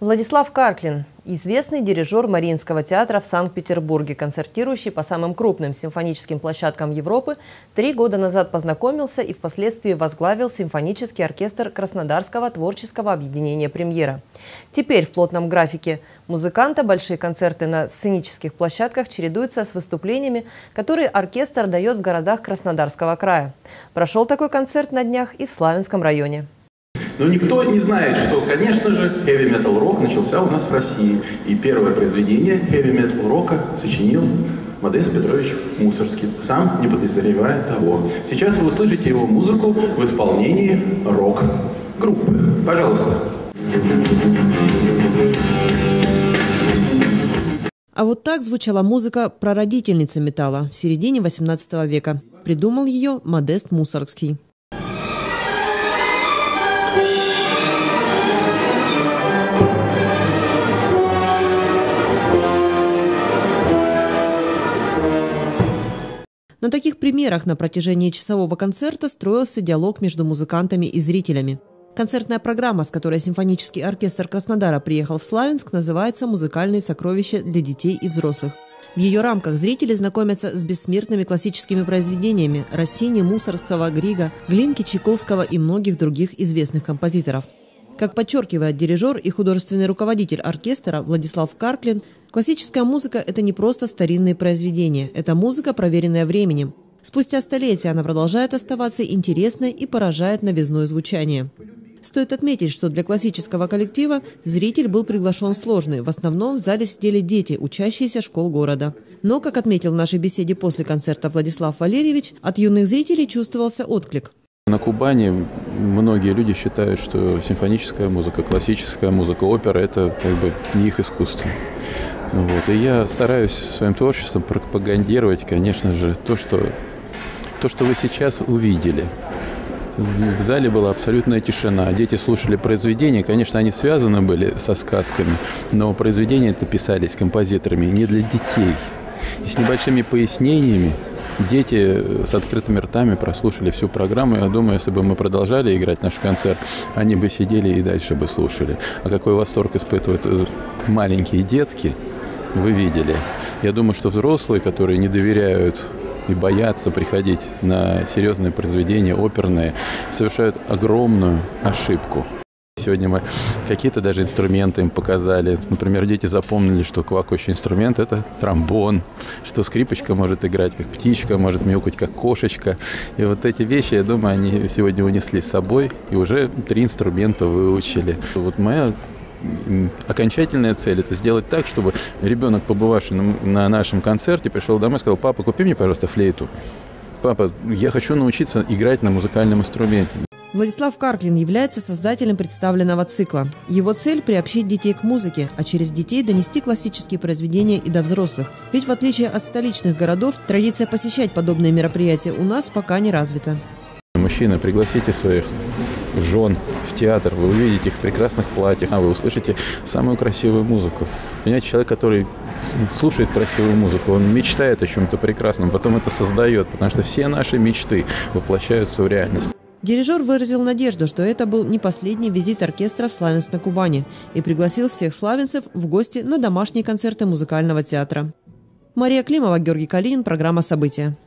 Владислав Карклин – известный дирижер Мариинского театра в Санкт-Петербурге, концертирующий по самым крупным симфоническим площадкам Европы, три года назад познакомился и впоследствии возглавил симфонический оркестр Краснодарского творческого объединения «Премьера». Теперь в плотном графике музыканта большие концерты на сценических площадках чередуются с выступлениями, которые оркестр дает в городах Краснодарского края. Прошел такой концерт на днях и в Славянском районе. Но никто не знает, что, конечно же, heavy metal рок начался у нас в России. И первое произведение heavy metal рока сочинил Модест Петрович Мусорский, сам не подозревая того. Сейчас вы услышите его музыку в исполнении рок-группы. Пожалуйста. А вот так звучала музыка прародительницы металла в середине XVIII века. Придумал ее Модест Мусоргский. На таких примерах на протяжении часового концерта строился диалог между музыкантами и зрителями. Концертная программа, с которой симфонический оркестр Краснодара приехал в Славянск, называется «Музыкальные сокровища для детей и взрослых». В ее рамках зрители знакомятся с бессмертными классическими произведениями Россини, Мусорского, Грига, Глинки, Чайковского и многих других известных композиторов. Как подчеркивает дирижер и художественный руководитель оркестра Владислав Карклин, Классическая музыка – это не просто старинные произведения, это музыка, проверенная временем. Спустя столетия она продолжает оставаться интересной и поражает новизной звучание. Стоит отметить, что для классического коллектива зритель был приглашен сложный. В основном в зале сидели дети, учащиеся школ города. Но, как отметил в нашей беседе после концерта Владислав Валерьевич, от юных зрителей чувствовался отклик. На Кубани многие люди считают, что симфоническая музыка, классическая музыка, опера – это как бы не их искусство. Вот. И я стараюсь своим творчеством пропагандировать, конечно же, то, что, то, что вы сейчас увидели. В зале была абсолютная тишина. Дети слушали произведения. Конечно, они связаны были со сказками, но произведения это писались композиторами не для детей. И с небольшими пояснениями дети с открытыми ртами прослушали всю программу. Я думаю, если бы мы продолжали играть наш концерт, они бы сидели и дальше бы слушали. А какой восторг испытывают э, маленькие детки – вы видели. Я думаю, что взрослые, которые не доверяют и боятся приходить на серьезные произведения, оперные, совершают огромную ошибку. Сегодня мы какие-то даже инструменты им показали. Например, дети запомнили, что квакающий инструмент – это тромбон, что скрипочка может играть как птичка, может мяукать как кошечка. И вот эти вещи, я думаю, они сегодня унесли с собой и уже три инструмента выучили. Вот моя окончательная цель – это сделать так, чтобы ребенок, побывавший на, на нашем концерте, пришел домой и сказал, папа, купи мне, пожалуйста, флейту. Папа, я хочу научиться играть на музыкальном инструменте. Владислав Карклин является создателем представленного цикла. Его цель – приобщить детей к музыке, а через детей донести классические произведения и до взрослых. Ведь в отличие от столичных городов, традиция посещать подобные мероприятия у нас пока не развита. Мужчины, пригласите своих жен в театр, вы увидите их в прекрасных платьях, а вы услышите самую красивую музыку. Понимаете, человек, который слушает красивую музыку, он мечтает о чем-то прекрасном, потом это создает, потому что все наши мечты воплощаются в реальность. Дирижер выразил надежду, что это был не последний визит оркестра в Славянск на Кубани и пригласил всех славянцев в гости на домашние концерты музыкального театра. Мария Климова, Георгий Калинин, программа «События».